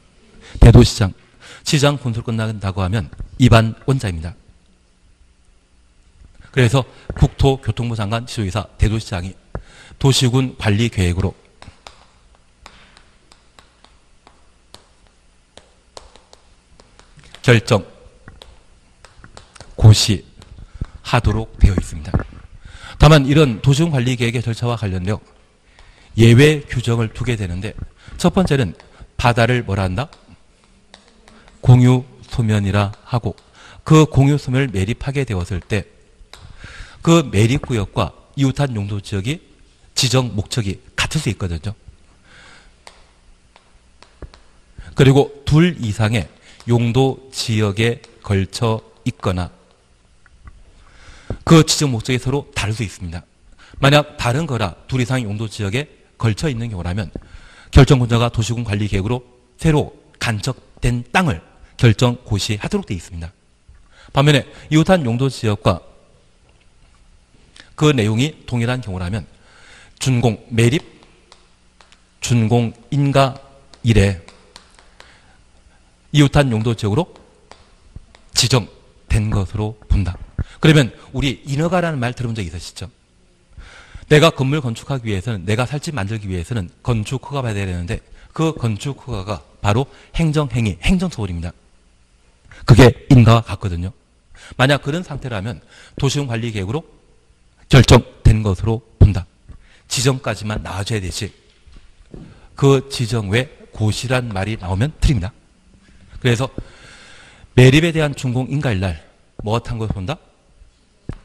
대도시장. 시장 분석 끝난다고 하면 입안권자입니다. 그래서 국토교통부 장관 지도이사 대도시장이 도시군 관리 계획으로 결정 고시하도록 되어 있습니다. 다만 이런 도시군 관리 계획의 절차와 관련되어 예외 규정을 두게 되는데 첫 번째는 바다를 뭐라 한다? 공유 소면이라 하고 그 공유 소면을 매립하게 되었을 때 그 매립 구역과 이웃한 용도 지역이 지정 목적이 같을 수 있거든요. 그리고 둘 이상의 용도 지역에 걸쳐 있거나 그 지정 목적이 서로 다를 수 있습니다. 만약 다른 거라 둘 이상의 용도 지역에 걸쳐 있는 경우라면 결정권자가 도시군 관리 계획으로 새로 간척된 땅을 결정 고시하도록 되어 있습니다. 반면에 이웃한 용도 지역과 그 내용이 동일한 경우라면 준공 매립 준공 인가 일에 이웃한 용도 지역으로 지정된 것으로 본다. 그러면 우리 인허가라는 말 들어본 적 있으시죠? 내가 건물 건축하기 위해서는 내가 살집 만들기 위해서는 건축 허가 받아야 되는데 그 건축 허가가 바로 행정 행위, 행정 소홀입니다. 그게 인가와 같거든요. 만약 그런 상태라면 도시군 관리 계획으로 결정된 것으로 본다. 지정까지만 나와줘야 되지. 그 지정 외 고시란 말이 나오면 틀립니다. 그래서 매립에 대한 준공 인가일날 뭐한 것을 본다?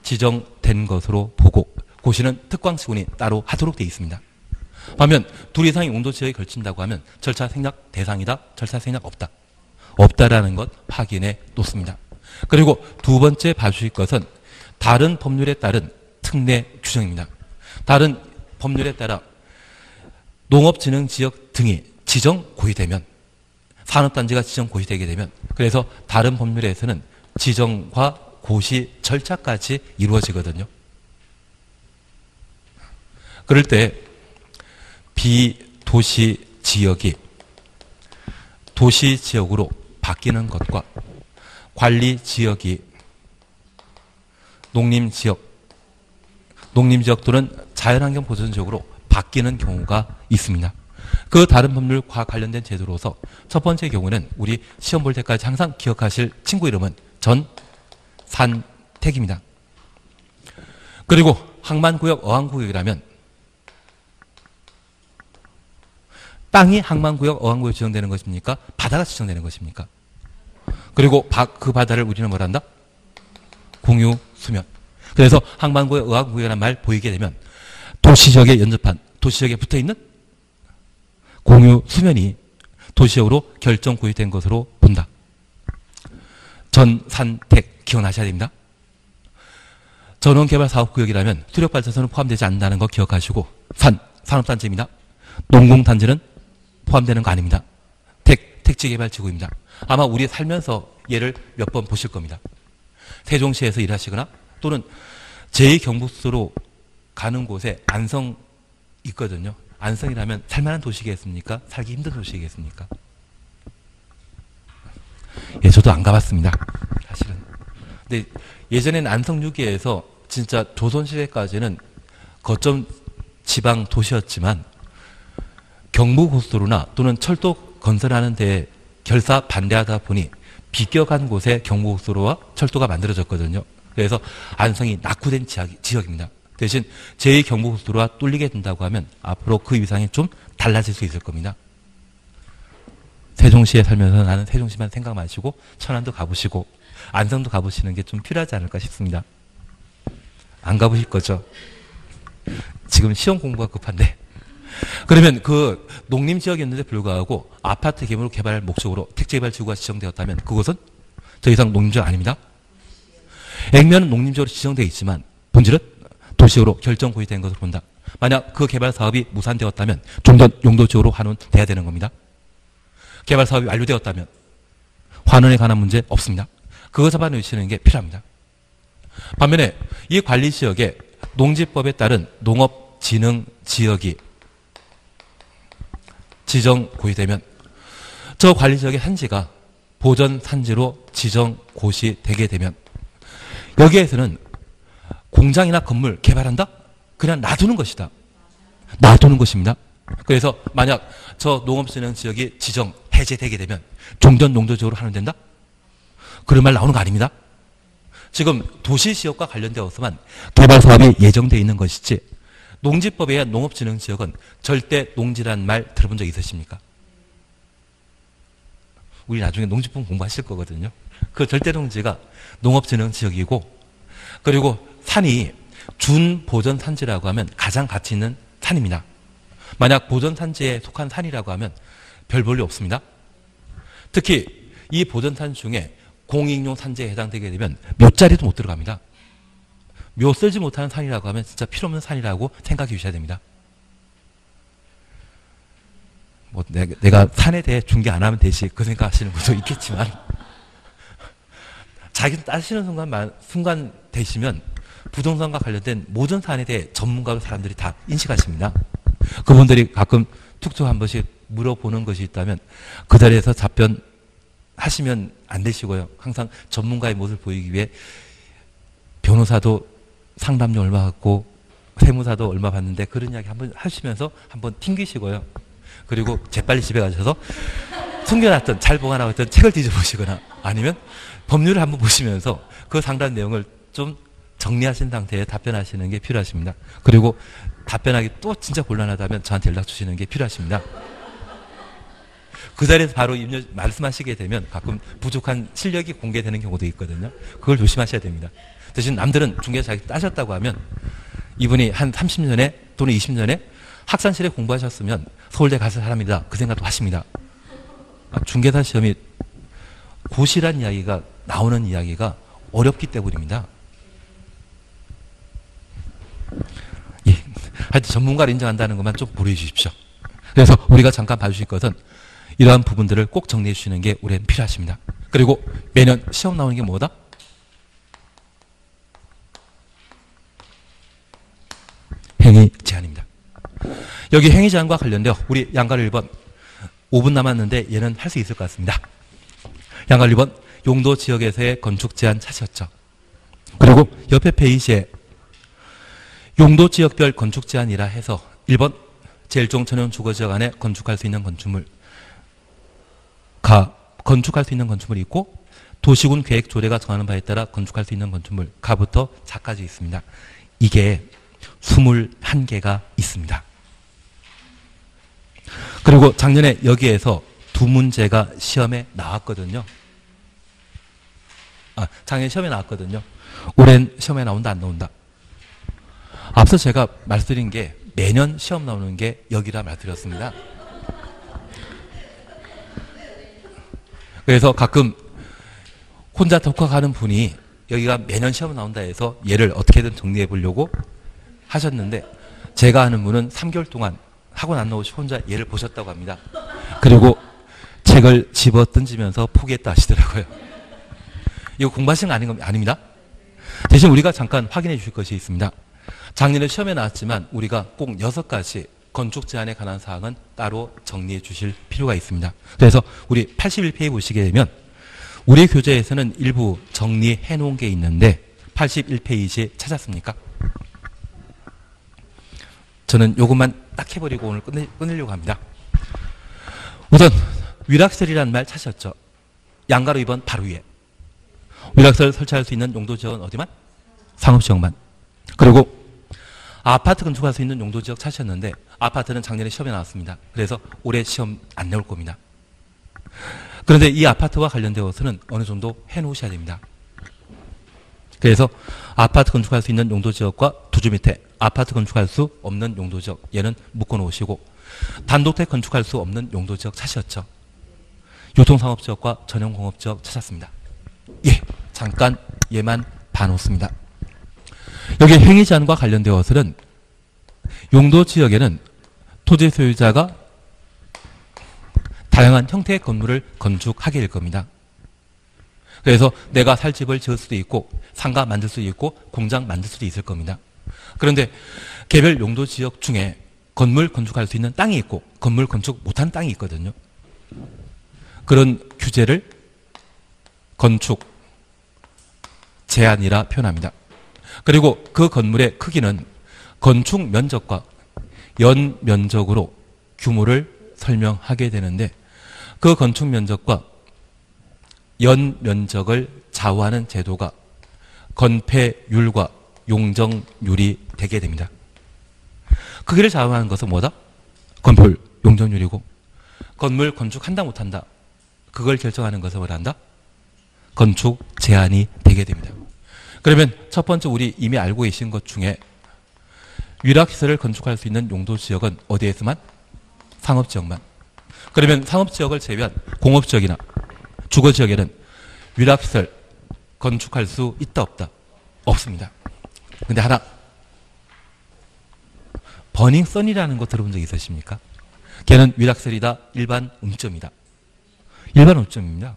지정된 것으로 보고 고시는 특광시군이 따로 하도록 되어 있습니다. 반면 둘 이상의 용도 지역에 걸친다고 하면 절차 생략 대상이다, 절차 생략 없다. 없다라는 것 확인해 놓습니다. 그리고 두 번째 봐주실 것은 다른 법률에 따른 특례 규정입니다. 다른 법률에 따라 농업진흥지역 등이 지정 고의되면 산업단지가 지정 고시되게 되면 그래서 다른 법률에서는 지정과 고시 절차까지 이루어지거든요. 그럴 때 비도시 지역이 도시 지역으로 바뀌는 것과 관리 지역이 농림 지역, 농림 지역 또는 자연환경 보전 지역으로 바뀌는 경우가 있습니다. 그 다른 법률과 관련된 제도로서 첫 번째 경우는 우리 시험 볼 때까지 항상 기억하실 친구 이름은 전산택입니다. 그리고 항만구역, 어항구역이라면 땅이 항만구역, 어항구역 지정되는 것입니까? 바다가 지정되는 것입니까? 그리고 그 바다를 우리는 뭐란다? 공유 수면. 그래서 항만구역, 어항구역이라는 말 보이게 되면 도시적에 연접한 도시적에 붙어 있는 공유 수면이 도시적으로 결정 고유된 것으로 본다. 전산택 기억나셔야 됩니다. 전원개발사업구역이라면 수력발전소는 포함되지 않는다는 거 기억하시고 산, 산업단지입니다. 농공단지는 포함되는 거 아닙니다. 택, 택지개발지구입니다. 아마 우리 살면서 얘를 몇 번 보실 겁니다. 세종시에서 일하시거나 또는 제2경북수로 가는 곳에 안성 있거든요. 안성이라면 살만한 도시겠습니까? 살기 힘든 도시겠습니까? 예, 저도 안 가봤습니다. 사실은. 근데 예전에는 안성 6기에서 진짜 조선시대까지는 거점 지방 도시였지만 경부고속도로나 또는 철도 건설하는 데 결사 반대하다 보니 비껴간 곳에 경부고속도로와 철도가 만들어졌거든요. 그래서 안성이 낙후된 지역입니다. 대신 제2 경부고속도로가 뚫리게 된다고 하면 앞으로 그 위상이 좀 달라질 수 있을 겁니다. 세종시에 살면서 나는 세종시만 생각 마시고 천안도 가보시고 안성도 가보시는 게 좀 필요하지 않을까 싶습니다. 안 가보실 거죠? 지금 시험 공부가 급한데. 그러면 그 농림 지역이었는데 불구하고 아파트 개물 개발 목적으로 택지 개발 지구가 지정되었다면 그것은 더 이상 농림지역 아닙니다. 액면은 농림지역으로 지정되어 있지만 본질은 도시로 결정 고의된 것으로 본다. 만약 그 개발 사업이 무산되었다면 종전 용도 지역으로 환원돼야 되는 겁니다. 개발 사업이 완료되었다면 환원에 관한 문제 없습니다. 그거 잡아놓으시는 게 필요합니다. 반면에 이 관리 지역에 농지법에 따른 농업진흥 지역이 지정 고의되면 저 관리 지역의 산지가 보전 산지로 지정 고시되게 되면 여기에서는 공장이나 건물 개발한다? 그냥 놔두는 것이다. 놔두는 것입니다. 그래서 만약 저 농업진흥 지역이 지정 해제되게 되면 종전 농도적으로 하면 된다? 그런 말 나오는 거 아닙니다. 지금 도시 지역과 관련되어서만 개발 사업이 예정되어 있는 것이지 농지법에 의한 농업진흥 지역은 절대 농지란 말 들어본 적 있으십니까? 우리 나중에 농지법 공부하실 거거든요. 그 절대 농지가 농업진흥 지역이고 그리고 산이 준보전 산지라고 하면 가장 가치 있는 산입니다. 만약 보전 산지에 속한 산이라고 하면 별 볼일 없습니다. 특히 이 보전 산 중에 공익용 산지에 해당되게 되면 몇 자리도 못 들어갑니다. 묘 쓸지 못하는 산이라고 하면 진짜 필요 없는 산이라고 생각해 주셔야 됩니다. 뭐 내가, 내가 산에 대해 중계 안 하면 되지 그 생각하시는 분도 있겠지만 [laughs] 자기 따시는 순간 순간 되시면 부동산과 관련된 모든 사안에 대해 전문가 사람들이 다 인식하십니다. 그분들이 가끔 툭툭 한 번씩 물어보는 것이 있다면 그 자리에서 답변 하시면 '안 되시고요. 항상 전문가의 모습을 보이기 위해 변호사도 상담료 얼마 받고 세무사도 얼마 받는데 그런 이야기 한번 하시면서 한번 튕기시고요. 그리고 재빨리 집에 가셔서 숨겨놨던 잘 보관하고 있던 책을 뒤져보시거나 아니면 법률을 한번 보시면서 그 상담 내용을 좀 정리하신 상태에 답변하시는 게 필요하십니다. 그리고 답변하기 또 진짜 곤란하다면 저한테 연락 주시는 게 필요하십니다. 그 자리에서 바로 말씀하시게 되면 가끔 부족한 실력이 공개되는 경우도 있거든요. 그걸 조심하셔야 됩니다. 대신 남들은 중개사 자기 따셨다고 하면 이분이 한 30년에 또는 20년에 학산실에 공부하셨으면 서울대 갔을 사람이다. 그 생각도 하십니다. 아, 중개사 시험이 고시란 이야기가 나오는 이야기가 어렵기 때문입니다. 예. 하여튼 전문가를 인정한다는 것만 좀 고려해 주십시오. 그래서 우리가 잠깐 봐주실 것은 이러한 부분들을 꼭 정리해 주시는 게 우리는 필요하십니다. 그리고 매년 시험 나오는 게 뭐다? 행위 제한입니다. 여기 행위 제한과 관련되어 우리 양가를 1번 5분 남았는데 얘는 할 수 있을 것 같습니다. 양가를 1번 용도 지역에서의 건축 제한 찾으셨죠. 그리고 옆에 페이지에 용도 지역별 건축 제한이라 해서 1번 제일종 전용 주거 지역 안에 건축할 수 있는 건축물 가 건축할 수 있는 건축물이 있고 도시군 계획 조례가 정하는 바에 따라 건축할 수 있는 건축물 가부터 자까지 있습니다. 이게 21개가 있습니다. 그리고 작년에 여기에서 두 문제가 시험에 나왔거든요. 아, 작년 시험에 나왔거든요. 올해는 시험에 나온다 안 나온다. 앞서 제가 말씀드린 게 매년 시험 나오는 게 여기라 말씀드렸습니다. 그래서 가끔 혼자 독학하는 분이 여기가 매년 시험 나온다 해서 얘를 어떻게든 정리해 보려고 하셨는데 제가 아는 분은 3개월 동안 학원 안 나오시고 혼자 얘를 보셨다고 합니다. 그리고 책을 집어 던지면서 포기했다 하시더라고요. 이거 공부하신 거 아닌, 아닙니다. 대신 우리가 잠깐 확인해 주실 것이 있습니다. 작년에 시험에 나왔지만 우리가 꼭 여섯 가지 건축 제한에 관한 사항은 따로 정리해 주실 필요가 있습니다. 그래서 우리 81페이지 보시게 되면 우리 교재에서는 일부 정리해 놓은 게 있는데 81페이지 찾았습니까? 저는 요것만 딱 해버리고 오늘 끝내, 끊으려고 합니다. 우선 위락설이라는 말 찾으셨죠? 양가로 2번 바로 위에. 위락설 설치할 수 있는 용도 지역은 어디만? 상업지역만. 그리고 아파트 건축할 수 있는 용도 지역 찾으셨는데 아파트는 작년에 시험에 나왔습니다. 그래서 올해 시험 안 나올 겁니다. 그런데 이 아파트와 관련되어서는 어느 정도 해놓으셔야 됩니다. 그래서 아파트 건축할 수 있는 용도 지역과 두줄 밑에 아파트 건축할 수 없는 용도 지역 얘는 묶어 놓으시고 단독택 건축할 수 없는 용도 지역 찾으셨죠. 유통상업 지역과 전용공업 지역 찾았습니다. 예, 잠깐 얘만 봐놓습니다. 여기 행위 제한과 관련되어서는 용도 지역에는 토지 소유자가 다양한 형태의 건물을 건축하게 될 겁니다. 그래서 내가 살 집을 지을 수도 있고 상가 만들 수도 있고 공장 만들 수도 있을 겁니다. 그런데 개별 용도 지역 중에 건물 건축할 수 있는 땅이 있고 건물 건축 못한 땅이 있거든요. 그런 규제를 건축 제한이라 표현합니다. 그리고 그 건물의 크기는 건축 면적과 연 면적으로 규모를 설명하게 되는데 그 건축 면적과 연 면적을 좌우하는 제도가 건폐율과 용적률이 되게 됩니다. 크기를 좌우하는 것은 뭐다? 건폐율, 용적률이고 건물 건축한다 못한다. 그걸 결정하는 것은 뭐란다? 건축 제한이 되게 됩니다. 그러면 첫 번째 우리 이미 알고 계신 것 중에 위락시설을 건축할 수 있는 용도 지역은 어디에서만? 상업지역만. 그러면 상업지역을 제외한 공업지역이나 주거지역에는 위락시설 건축할 수 있다 없다? 없습니다. 근데 하나 버닝썬이라는 거 들어본 적 있으십니까? 걔는 위락설이다 일반 음점이다. 일반 음점입니다.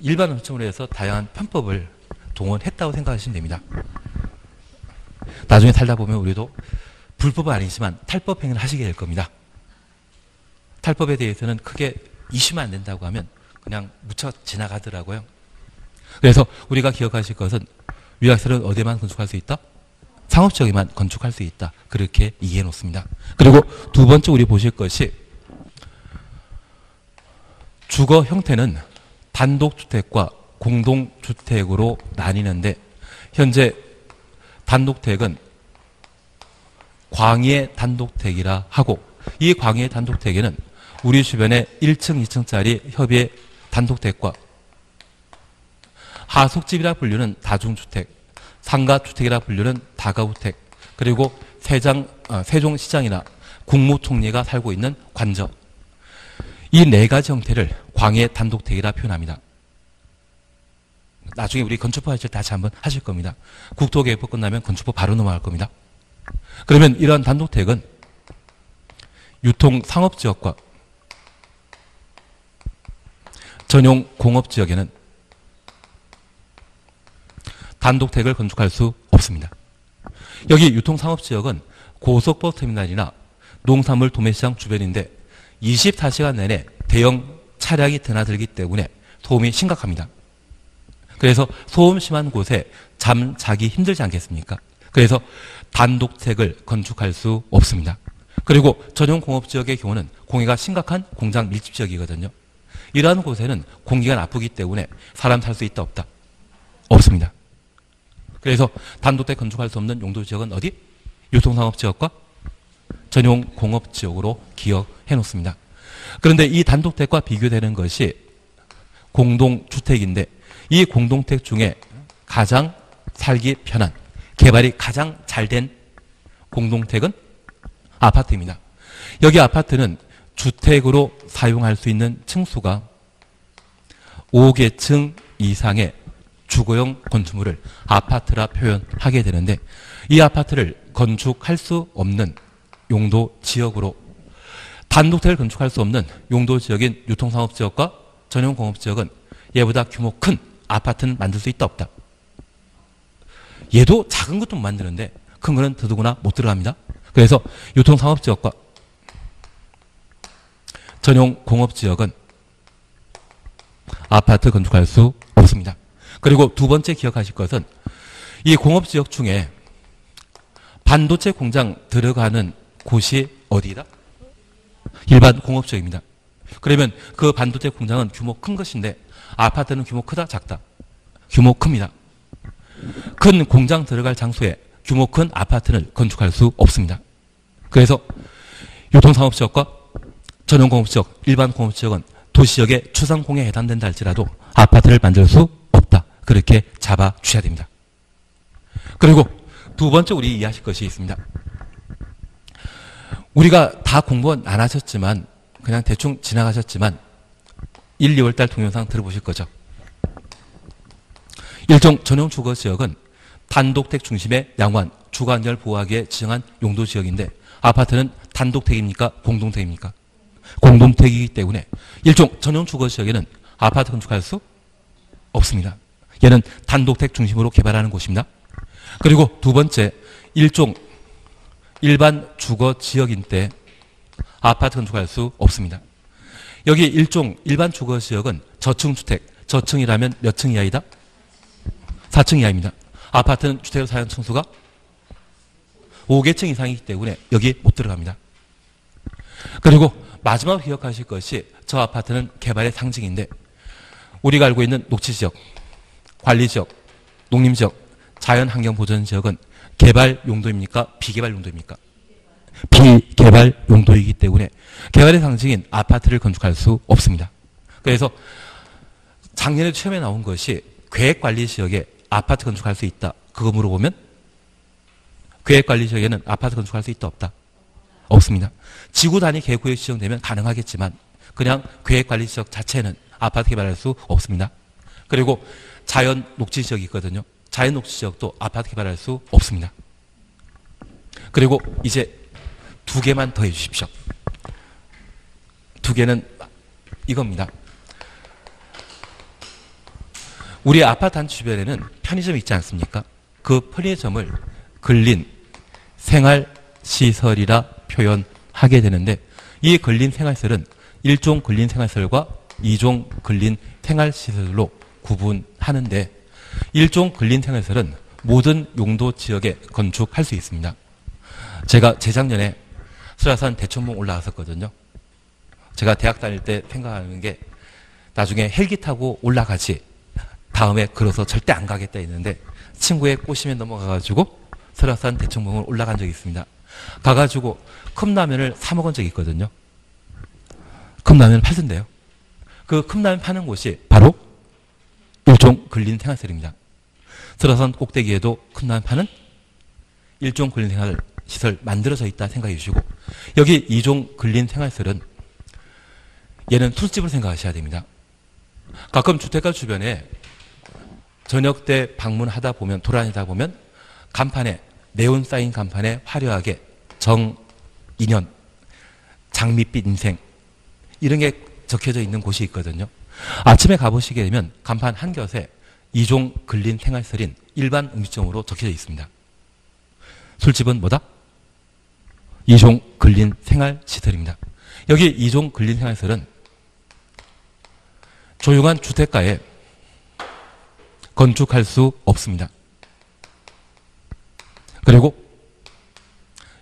일반 음점으로 해서 다양한 편법을 동원했다고 생각하시면 됩니다. 나중에 살다 보면 우리도 불법은 아니지만 탈법 행위를 하시게 될 겁니다. 탈법에 대해서는 크게 이슈만 안 된다고 하면 그냥 묻혀 지나가더라고요. 그래서 우리가 기억하실 것은 위약설은 어디에만 건축할 수 있다? 상업지역에만 건축할 수 있다. 그렇게 이해해 놓습니다. 그리고 두 번째 우리 보실 것이 주거 형태는 단독주택과 공동주택으로 나뉘는데 현재 단독택은 광의 단독택이라 하고 이 광의 단독택에는 우리 주변에 1층, 2층짜리 협의 단독택과 하숙집이라 불리는 다중주택, 상가주택이라 불리는 다가구택, 그리고 세장, 어, 세종시장이나 국무총리가 살고 있는 관저. 이 네 가지 형태를 광해 단독택이라 표현합니다. 나중에 우리 건축법 하실 때 다시 한번 하실 겁니다. 국토개혁법 끝나면 건축법 바로 넘어갈 겁니다. 그러면 이러한 단독택은 유통 상업지역과 전용 공업지역에는 단독택을 건축할 수 없습니다. 여기 유통상업지역은 고속버스 터미널이나 농산물 도매시장 주변인데 24시간 내내 대형 차량이 드나들기 때문에 소음이 심각합니다. 그래서 소음 심한 곳에 잠 자기 힘들지 않겠습니까? 그래서 단독택을 건축할 수 없습니다. 그리고 전용 공업 지역의 경우는 공해가 심각한 공장 밀집 지역이거든요. 이러한 곳에는 공기가 나쁘기 때문에 사람 살 수 있다 없다? 없습니다. 그래서 단독대 건축할 수 없는 용도 지역은 어디? 유통상업 지역과 전용 공업 지역으로 기억해 놓습니다. 그런데 이 단독택과 비교되는 것이 공동주택인데 이 공동택 중에 가장 살기 편한 개발이 가장 잘 된 공동택은 아파트입니다. 여기 아파트는 주택으로 사용할 수 있는 층수가 5개층 이상의 주거용 건축물을 아파트라 표현하게 되는데 이 아파트를 건축할 수 없는 용도 지역으로 단독택을 건축할 수 없는 용도 지역인 유통상업 지역과 전용 공업 지역은 얘보다 규모 큰 아파트는 만들 수 있다 없다. 얘도 작은 것도 만드는데 큰 거는 더더구나 못 들어갑니다. 그래서 유통상업 지역과 전용 공업 지역은 아파트 건축할 수 없습니다. 그리고 두 번째 기억하실 것은 이 공업 지역 중에 반도체 공장 들어가는 곳이 어디다? 일반 공업지역입니다. 그러면 그 반도체 공장은 규모 큰 것인데 아파트는 규모 크다 작다? 규모 큽니다. 큰 공장 들어갈 장소에 규모 큰 아파트는 건축할 수 없습니다. 그래서 유통상업지역과 전용공업지역, 일반 공업지역은 도시역의 추상공에 해당된다 할지라도 아파트를 만들 수 그렇게 잡아 주셔야 됩니다. 그리고 두 번째 우리 이해하실 것이 있습니다. 우리가 다 공부 안 하셨지만 그냥 대충 지나가셨지만 1, 2월 달 동영상 들어보실 거죠. 일종 전용 주거 지역은 단독택 중심의 양환, 주거안전을 보호하기에 지정한 용도 지역인데 아파트는 단독택입니까? 공동택입니까? 공동택이기 때문에 일종 전용 주거 지역에는 아파트 건축할 수 없습니다. 얘는 단독택 중심으로 개발하는 곳입니다. 그리고 두 번째, 일종 일반 주거 지역인 때 아파트 건축할 수 없습니다. 여기 일종 일반 주거 지역은 저층 주택, 저층이라면 몇 층 이하이다? 4층 이하입니다. 아파트는 주택을 사용 층수가 5개층 이상이기 때문에 여기 못 들어갑니다. 그리고 마지막 기억하실 것이 저 아파트는 개발의 상징인데 우리가 알고 있는 녹지 지역, 관리 지역, 농림 지역, 자연환경 보전 지역은 개발 용도입니까? 비개발 용도입니까? 비개발 용도이기 때문에 개발의 상징인 아파트를 건축할 수 없습니다. 그래서 작년에 처음에 나온 것이 계획관리 지역에 아파트 건축할 수 있다. 그거 물어보면 계획관리 지역에는 아파트 건축할 수 있다 없다? 없습니다. 지구 단위 계획구역 지정되면 가능하겠지만 그냥 계획관리 지역 자체는 아파트 개발할 수 없습니다. 그리고 자연 녹지 지역이 있거든요. 자연 녹지 지역도 아파트 개발할 수 없습니다. 그리고 이제 두 개만 더 해주십시오. 두 개는 이겁니다. 우리 아파트 한 주변에는 편의점이 있지 않습니까? 그 편의점을 근린 생활시설이라 표현하게 되는데 이 근린 생활시설은 일종 근린 생활시설과 2종 근린 생활시설로 구분하는데 1종 근린 생활시설은 모든 용도 지역에 건축할 수 있습니다. 제가 재작년에 수라산 대천봉 올라갔었거든요. 제가 대학 다닐 때 생각하는 게 나중에 헬기 타고 올라가지 다음에 걸어서 절대 안 가겠다 했는데 친구의 꼬심에 넘어가가지고 설악산 대청봉을 올라간 적이 있습니다. 가가지고 컵라면을 사 먹은 적이 있거든요. 컵라면을 팔던데요. 그 컵라면 파는 곳이 바로 일종 근린 생활시설입니다. 설악산 꼭대기에도 컵라면 파는 일종 근린 생활 시설 만들어져 있다 생각해 주시고 여기 이종 근린 생활시설은 얘는 술집을 생각하셔야 됩니다. 가끔 주택가 주변에 저녁 때 방문하다 보면 돌아다니다 보면 간판에 네온 사인 간판에 화려하게 정인연 장밋빛 인생 이런 게 적혀져 있는 곳이 있거든요. 아침에 가보시게 되면 간판 한 곁에 이종 근린 생활설인 일반 음식점으로 적혀져 있습니다. 술집은 뭐다? 이종 근린 생활 시설입니다. 여기 이종 근린 생활시설은 조용한 주택가에 건축할 수 없습니다. 그리고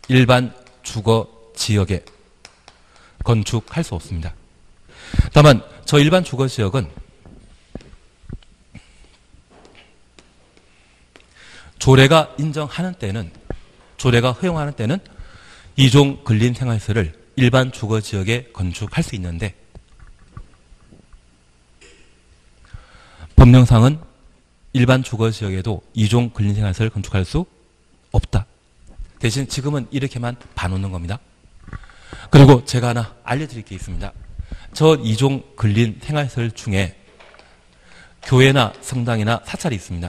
일반 주거 지역에 건축할 수 없습니다. 다만 저 일반 주거 지역은 조례가 인정하는 때는 조례가 허용하는 때는 이종 근린 생활시설을 일반 주거 지역에 건축할 수 있는데 법령상은 일반 주거 지역에도 이종 근린 생활시설을 건축할 수 없다. 대신 지금은 이렇게만 봐놓는 겁니다. 그리고 제가 하나 알려드릴 게 있습니다. 저 이종 근린 생활시설 중에 교회나 성당이나 사찰이 있습니다.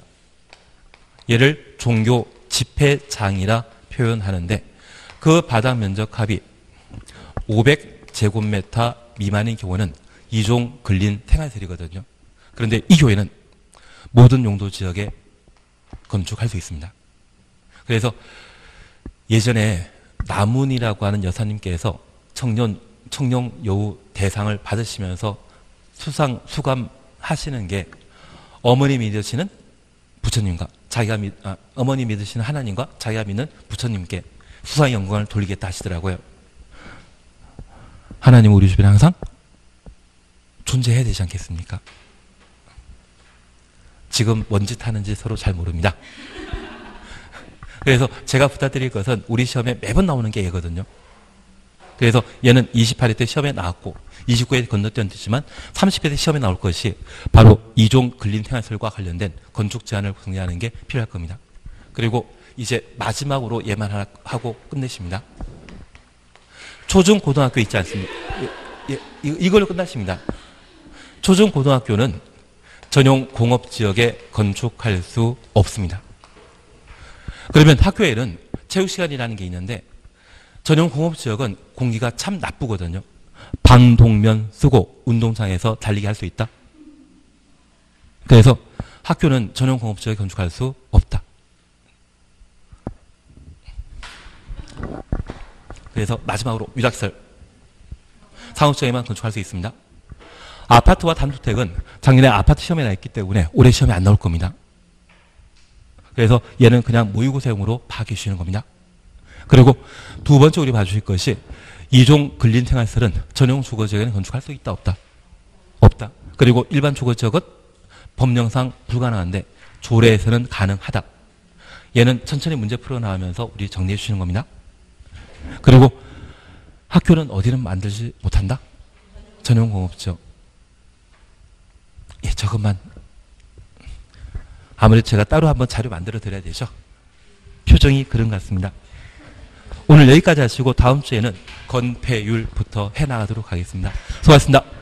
얘를 종교 집회장이라 표현하는데 그 바닥 면적 합이 500제곱미터 미만인 경우는 이종 근린 생활시설이거든요. 그런데 이 교회는 모든 용도 지역에 건축할 수 있습니다. 그래서 예전에 나문이라고 하는 여사님께서 청년 청룡 여우 대상을 받으시면서 수상 수감하시는 게 어머니 믿으시는 부처님과 자기가 믿 아, 어머니 믿으시는 하나님과 자기가 믿는 부처님께 수상 영광을 돌리겠다 하시더라고요. 하나님 우리 주변에 항상 존재해야 되지 않겠습니까? 지금 뭔 짓 하는지 서로 잘 모릅니다. [laughs] 그래서 제가 부탁드릴 것은 우리 시험에 매번 나오는 게 얘거든요. 그래서 얘는 28회 때 시험에 나왔고 29회 건너뛰었지만 30회 때 시험에 나올 것이 바로 이종 근린 생활설과 관련된 건축 제안을 정리하는 게 필요할 겁니다. 그리고 이제 마지막으로 얘만 하나 하고 끝내십니다. 초중 고등학교 있지 않습니까? 예, 예, 이걸로 끝나십니다. 초중 고등학교는 전용 공업 지역에 건축할 수 없습니다. 그러면 학교에는 체육 시간이라는 게 있는데 전용 공업 지역은 공기가 참 나쁘거든요. 방독면 쓰고 운동장에서 달리기 할 수 있다. 그래서 학교는 전용 공업 지역에 건축할 수 없다. 그래서 마지막으로 유작설 상업지역에만 건축할 수 있습니다. 아파트와 단주택은 작년에 아파트 시험에 나왔기 때문에 올해 시험에 안 나올 겁니다. 그래서 얘는 그냥 모의고사용으로 파악해 주는 겁니다. 그리고 두 번째 우리 봐주실 것이 이종 근린 생활설은 전용 주거 지역에는 건축할 수 있다 없다? 없다. 그리고 일반 주거 지역은 법령상 불가능한데 조례에서는 가능하다. 얘는 천천히 문제 풀어나가면서 우리 정리해 주시는 겁니다. 그리고 학교는 어디는 만들지 못한다? 전용 공업지역. 예, 저것만. 아무래도 제가 따로 한번 자료 만들어 드려야 되죠. 표정이 그런 것 같습니다. 오늘 여기까지 하시고 다음 주에는 건폐율부터 해 나가도록 하겠습니다. 수고하셨습니다.